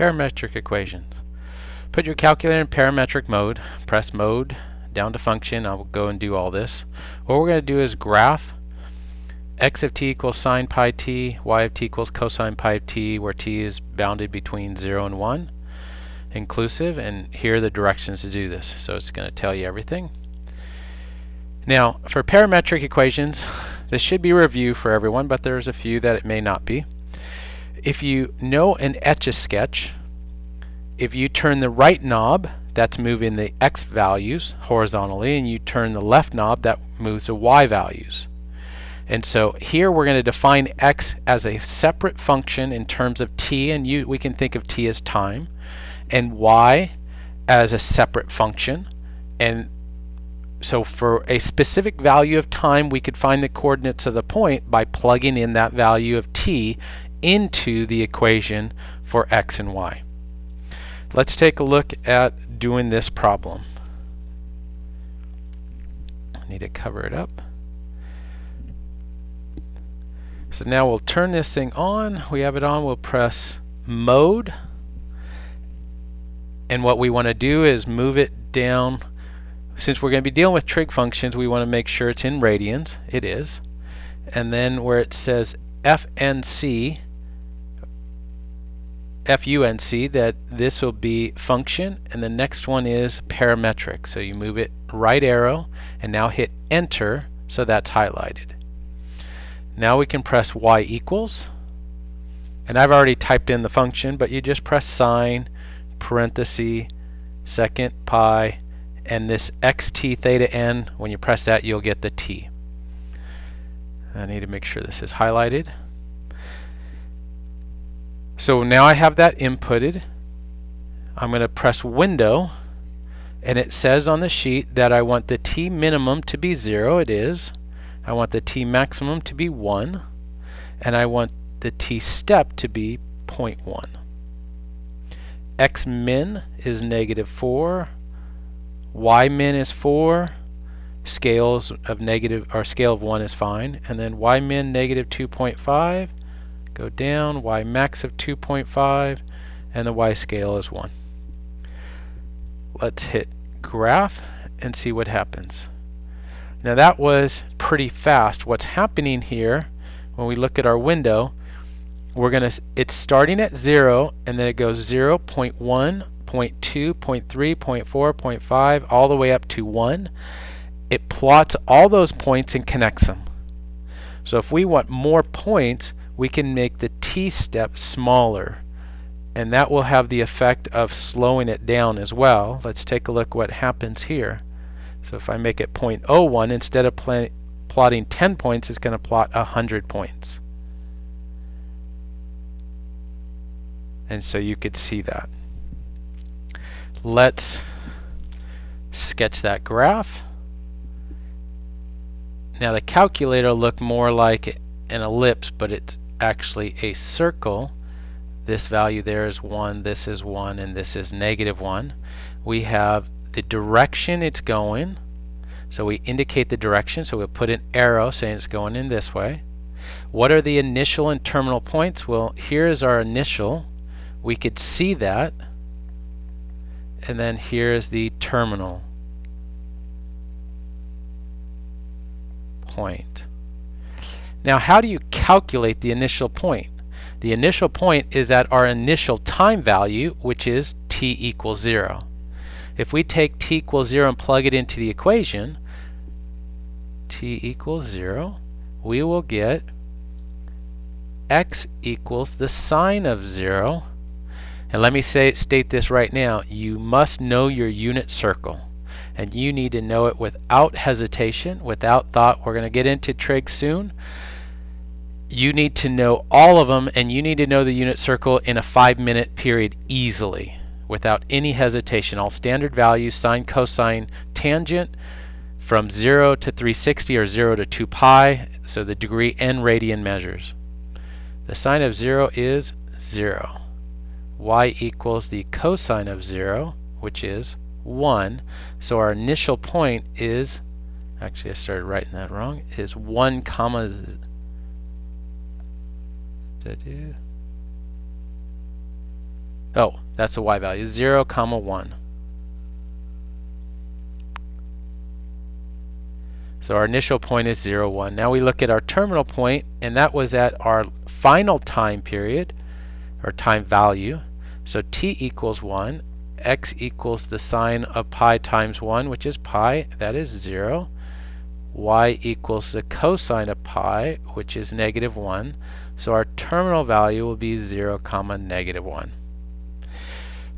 Parametric equations. Put your calculator in parametric mode, press mode, down to function, I'll go and do all this. What we're going to do is graph x of t equals sine pi t, y of t equals cosine pi t, where t is bounded between 0 and 1, inclusive, and here are the directions to do this. So it's going to tell you everything. Now, for parametric equations, this should be a review for everyone, but there's a few that it may not be. If you know an Etch-a-Sketch, if you turn the right knob, that's moving the x values horizontally, and you turn the left knob, that moves the y values. And so here we're going to define x as a separate function in terms of t, and you, we can think of t as time, and y as a separate function. And so for a specific value of time, we could find the coordinates of the point by plugging in that value of t into the equation for x and y. Let's take a look at doing this problem. I need to cover it up. So now we'll turn this thing on. We have it on. We'll press mode. And what we want to do is move it down since we're going to be dealing with trig functions, we want to make sure it's in radians. It is. And then where it says FNC, FUNC, that this will be function, and the next one is parametric. So you move it right arrow, and now hit enter, so that's highlighted. Now we can press y equals, and I've already typed in the function, but you just press sine, parenthesis, second pi, and this xt theta n, when you press that, you'll get the t. I need to make sure this is highlighted. So now I have that inputted. I'm going to press window and it says on the sheet that I want the t minimum to be 0. It is. I want the t maximum to be 1 and I want the t step to be 0.1. x min is negative 4 y min is 4 scales of negative or scale of 1 is fine and then y min negative 2.5 go down y max of 2.5 and the y scale is 1 let's hit graph and see what happens now that was pretty fast what's happening here when we look at our window we're gonna it's starting at 0 and then it goes 0 0.1 0.2, 0.3, 0.4, 0.5, all the way up to 1. It plots all those points and connects them. So if we want more points, we can make the t-step smaller. And that will have the effect of slowing it down as well. Let's take a look what happens here. So if I make it 0.01, instead of plotting 10 points, it's going to plot 100 points. And so you could see that. Let's sketch that graph. Now the calculator look more like an ellipse, but it's actually a circle. This value there is 1, this is 1, and this is negative 1. We have the direction it's going. So we indicate the direction, so we'll put an arrow saying it's going in this way. What are the initial and terminal points? Well, here is our initial. We could see that and then here's the terminal point. Now how do you calculate the initial point? The initial point is at our initial time value which is t equals 0. If we take t equals 0 and plug it into the equation t equals 0 we will get x equals the sine of 0 and let me say state this right now. You must know your unit circle. And you need to know it without hesitation, without thought. We're going to get into trig soon. You need to know all of them, and you need to know the unit circle in a five minute period easily without any hesitation. All standard values, sine, cosine, tangent, from 0 to 360 or 0 to 2 pi, so the degree and radian measures. The sine of 0 is 0 y equals the cosine of 0, which is 1. So our initial point is, actually I started writing that wrong, is 1 comma Oh, that's a y value, 0 comma 1. So our initial point is 0, 1. Now we look at our terminal point, and that was at our final time period, or time value. So t equals 1, x equals the sine of pi times 1, which is pi, that is 0. y equals the cosine of pi, which is negative 1. So our terminal value will be 0, comma negative 1.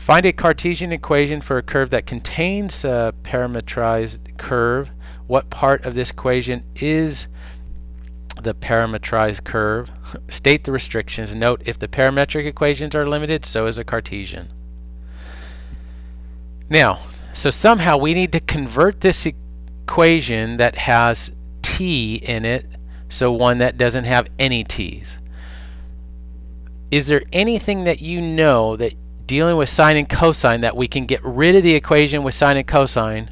Find a Cartesian equation for a curve that contains a parametrized curve. What part of this equation is the parametrized curve? State the restrictions. Note if the parametric equations are limited, so is a Cartesian. Now, so somehow we need to convert this equation that has t in it, so one that doesn't have any t's. Is there anything that you know that dealing with sine and cosine that we can get rid of the equation with sine and cosine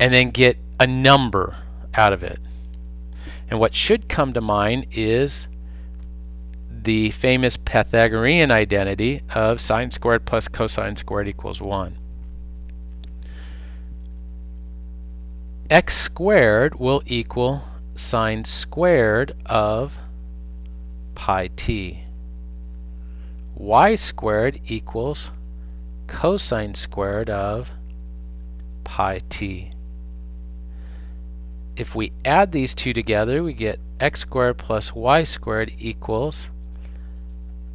and then get a number out of it. And what should come to mind is the famous Pythagorean identity of sine squared plus cosine squared equals 1. X squared will equal sine squared of pi t y squared equals cosine squared of pi t. If we add these two together, we get x squared plus y squared equals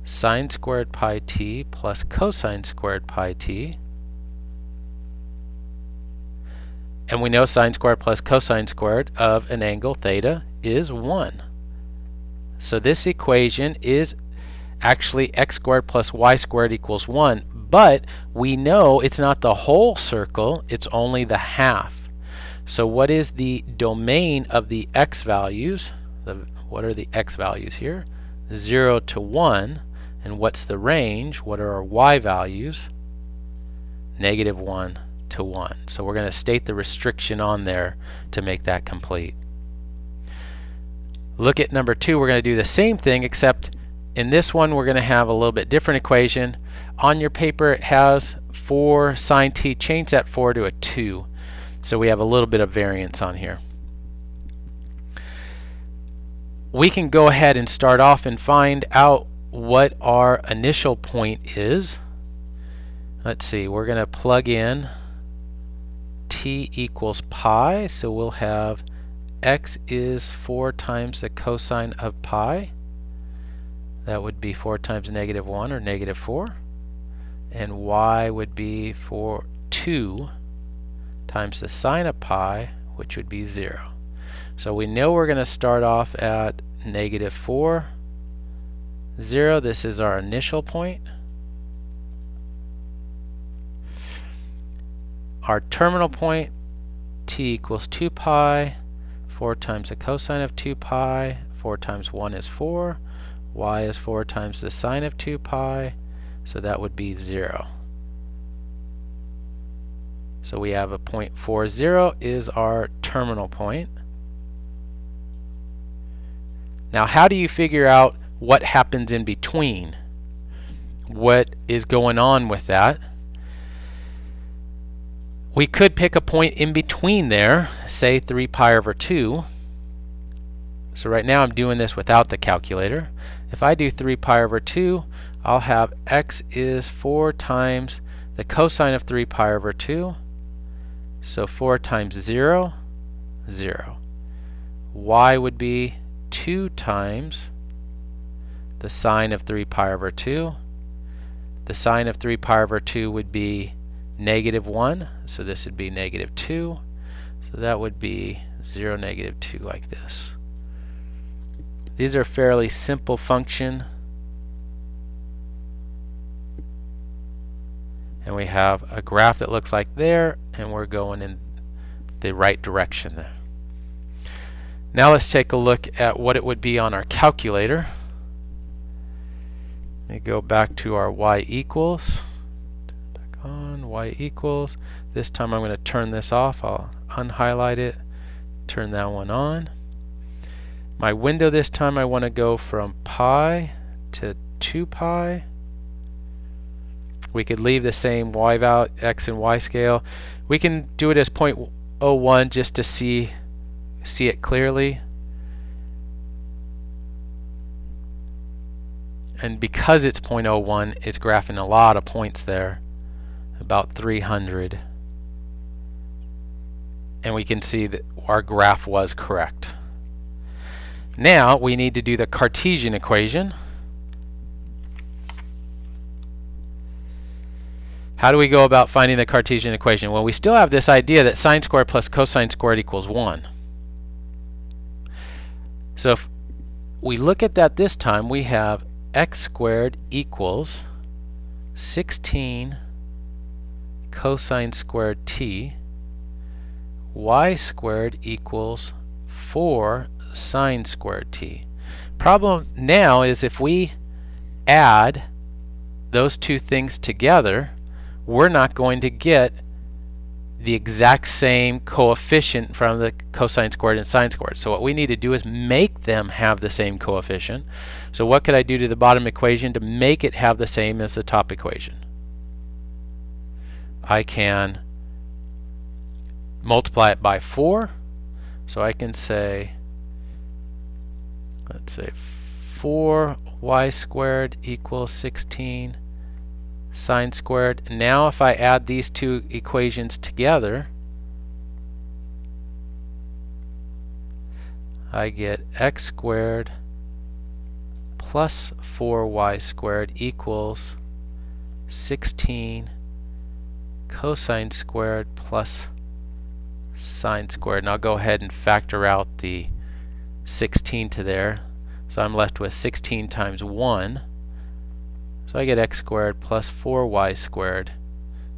sine squared pi t plus cosine squared pi t. And we know sine squared plus cosine squared of an angle theta is 1. So this equation is actually x squared plus y squared equals 1, but we know it's not the whole circle, it's only the half. So what is the domain of the x values? The, what are the x values here? 0 to 1. And what's the range? What are our y values? Negative 1 to 1. So we're going to state the restriction on there to make that complete. Look at number 2. We're going to do the same thing except in this one, we're going to have a little bit different equation. On your paper, it has 4 sine t. Change that 4 to a 2. So we have a little bit of variance on here. We can go ahead and start off and find out what our initial point is. Let's see, we're going to plug in t equals pi, so we'll have x is 4 times the cosine of pi. That would be 4 times negative 1 or negative 4. And y would be for 2 times the sine of pi, which would be 0. So we know we're going to start off at negative 4, 0. This is our initial point. Our terminal point, t equals 2 pi, 4 times the cosine of 2 pi, 4 times 1 is 4, y is 4 times the sine of 2 pi, so that would be 0. So we have a point 40 is our terminal point. Now how do you figure out what happens in between? What is going on with that? We could pick a point in between there, say 3 pi over 2. So right now I'm doing this without the calculator. If I do 3 pi over 2, I'll have x is 4 times the cosine of 3 pi over 2. So 4 times 0, 0. y would be 2 times the sine of 3 pi over 2. The sine of 3 pi over 2 would be negative 1, so this would be negative 2. So that would be 0, negative 2 like this. These are fairly simple function. And we have a graph that looks like there, and we're going in the right direction there. Now let's take a look at what it would be on our calculator. Let me go back to our y equals. Y equals. This time I'm going to turn this off. I'll unhighlight it, turn that one on. My window this time I want to go from pi to 2 pi. We could leave the same y value, x and y scale. We can do it as 0.01 just to see see it clearly. And because it's 0.01, it's graphing a lot of points there, about 300. And we can see that our graph was correct. Now we need to do the Cartesian equation. How do we go about finding the Cartesian equation? Well, we still have this idea that sine squared plus cosine squared equals 1. So if we look at that this time, we have x squared equals 16 cosine squared t, y squared equals 4 sine squared t. Problem now is if we add those two things together, we're not going to get the exact same coefficient from the cosine squared and sine squared. So what we need to do is make them have the same coefficient. So what could I do to the bottom equation to make it have the same as the top equation? I can multiply it by 4. So I can say, let's say 4y squared equals 16 sine squared. Now if I add these two equations together, I get x squared plus 4y squared equals 16 cosine squared plus sine squared. And I'll go ahead and factor out the 16 to there. So I'm left with 16 times 1 so I get x squared plus 4y squared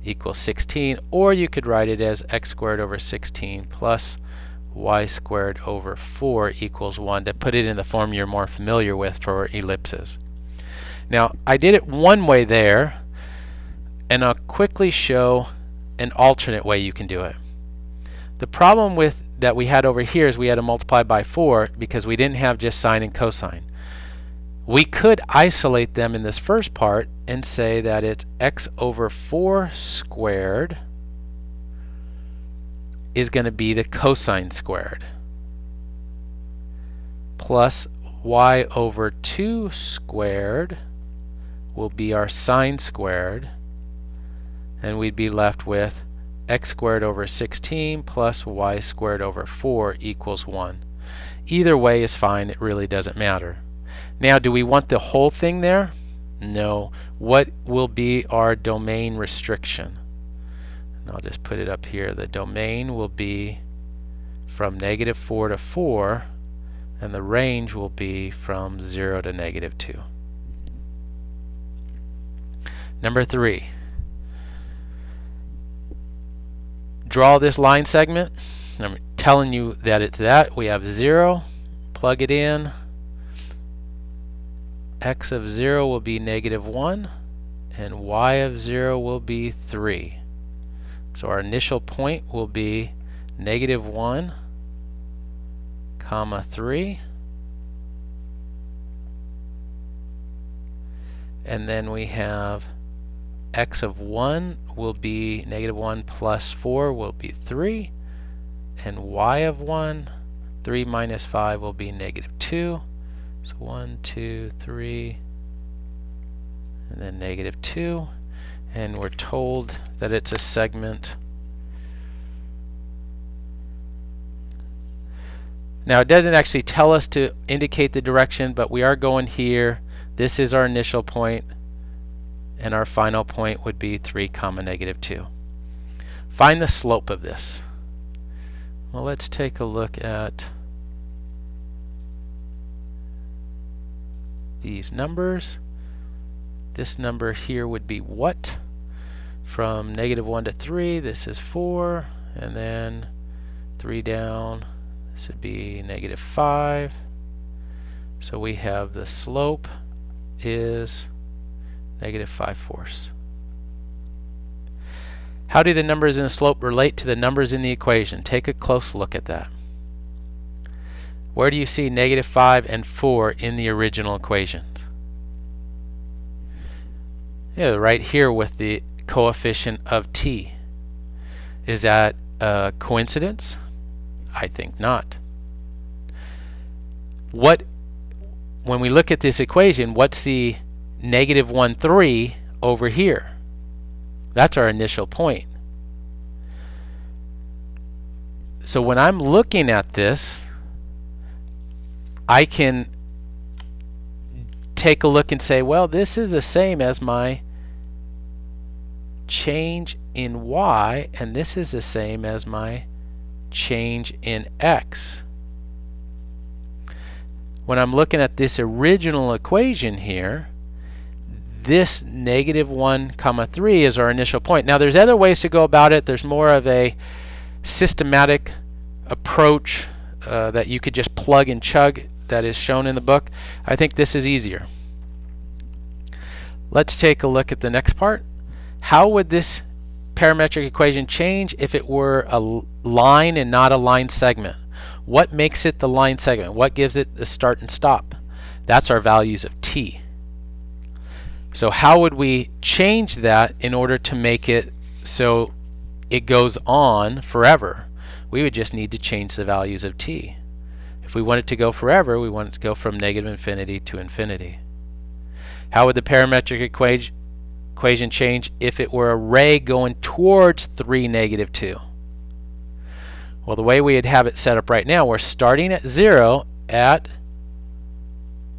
equals 16, or you could write it as x squared over 16 plus y squared over 4 equals 1 to put it in the form you're more familiar with for ellipses. Now I did it one way there and I'll quickly show an alternate way you can do it. The problem with that we had over here is we had to multiply by 4 because we didn't have just sine and cosine. We could isolate them in this first part and say that it's x over 4 squared is going to be the cosine squared plus y over 2 squared will be our sine squared and we'd be left with x squared over 16 plus y squared over 4 equals 1. Either way is fine, it really doesn't matter. Now, do we want the whole thing there? No. What will be our domain restriction? And I'll just put it up here. The domain will be from negative 4 to 4, and the range will be from 0 to negative 2. Number 3. Draw this line segment. I'm telling you that it's that. We have 0. Plug it in x of 0 will be negative 1 and y of 0 will be 3. So our initial point will be negative 1 comma 3 and then we have x of 1 will be negative 1 plus 4 will be 3 and y of 1 3 minus 5 will be negative 2 so 1, 2, 3, and then negative 2. And we're told that it's a segment. Now it doesn't actually tell us to indicate the direction, but we are going here. This is our initial point, and our final point would be 3 comma negative 2. Find the slope of this. Well, let's take a look at these numbers. This number here would be what? From negative 1 to 3, this is 4, and then 3 down, this would be negative 5. So we have the slope is negative 5 fourths. How do the numbers in the slope relate to the numbers in the equation? Take a close look at that. Where do you see negative 5 and 4 in the original equation? Yeah, right here with the coefficient of t. Is that a coincidence? I think not. What, when we look at this equation, what's the negative 1, 3 over here? That's our initial point. So when I'm looking at this, I can take a look and say, well, this is the same as my change in y, and this is the same as my change in x. When I'm looking at this original equation here, this negative 1 comma 3 is our initial point. Now there's other ways to go about it. There's more of a systematic approach uh, that you could just plug and chug that is shown in the book. I think this is easier. Let's take a look at the next part. How would this parametric equation change if it were a line and not a line segment? What makes it the line segment? What gives it the start and stop? That's our values of t. So how would we change that in order to make it so it goes on forever? We would just need to change the values of t. If we want it to go forever, we want it to go from negative infinity to infinity. How would the parametric equation, equation change if it were a ray going towards 3, negative 2? Well, the way we'd have it set up right now, we're starting at 0 at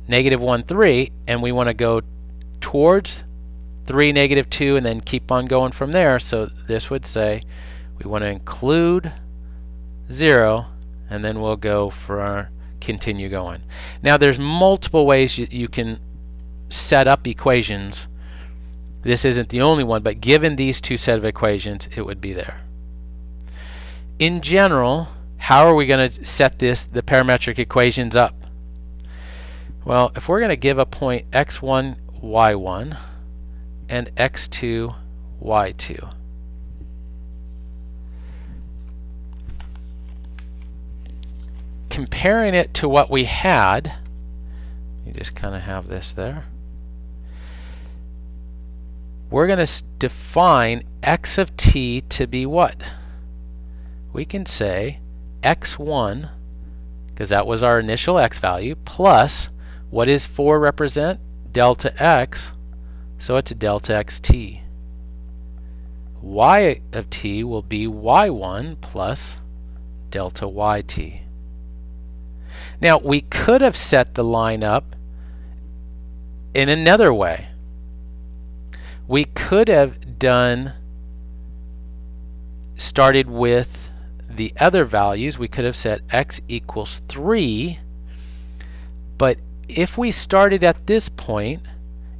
negative 1, 3, and we want to go towards 3, negative 2, and then keep on going from there. So this would say we want to include 0 and then we'll go for our continue going. Now there's multiple ways you, you can set up equations. This isn't the only one, but given these two set of equations, it would be there. In general, how are we going to set this the parametric equations up? Well, if we're going to give a point x1, y1 and x2, y2, comparing it to what we had, you just kind of have this there. We're going to define x of t to be what? We can say x1, because that was our initial x value, plus what is 4 represent? Delta x, so it's a delta xt. y of t will be y1 plus delta yt. Now, we could have set the line up in another way. We could have done, started with the other values. We could have set x equals 3. If we started at this point,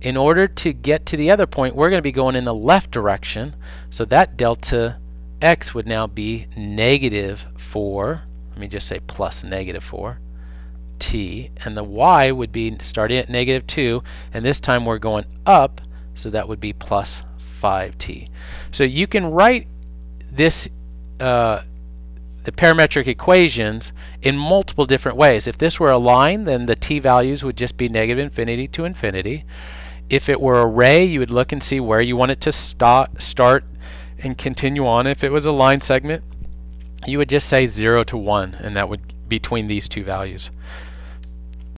in order to get to the other point, we're going to be going in the left direction. So that delta x would now be negative 4. Let me just say plus negative 4 t, and the y would be starting at negative 2, and this time we're going up, so that would be plus 5t. So you can write this, uh, the parametric equations in multiple different ways. If this were a line, then the t values would just be negative infinity to infinity. If it were a ray, you would look and see where you want it to start, start and continue on. If it was a line segment, you would just say 0 to 1, and that would between these two values.